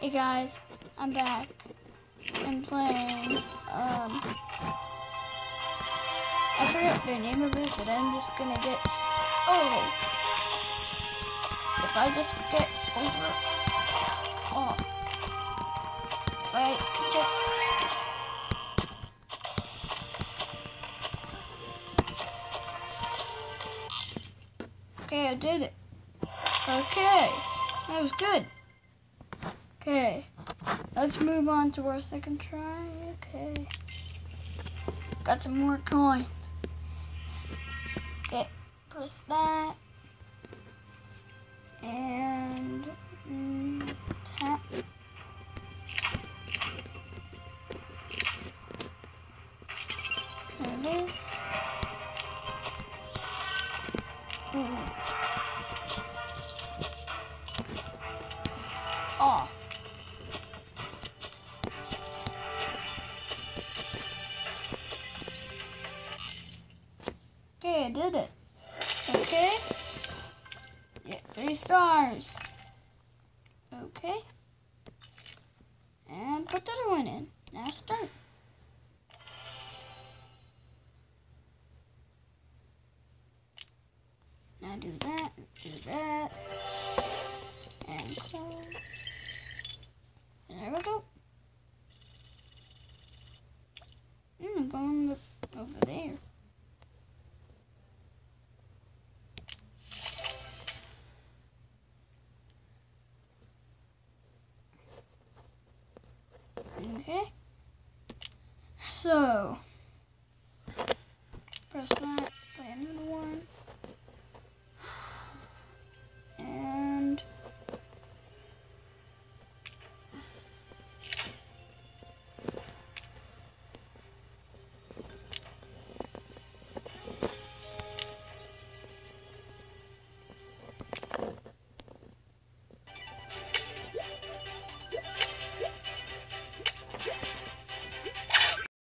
Hey guys, I'm back. I'm playing, um, I forgot the name of it, but I'm just gonna get, oh, if I just get over, oh, if I just, okay, I did it. Okay, that was good. Okay, let's move on to our second try. Okay, got some more coins. Okay, press that. And mm, tap. There it is. I did it. Okay. Yeah, three stars. Okay. And put the other one in. Now start. Now do that, do that. And close. And there we go. Mm, I'm going the, over there. Okay. So, press that.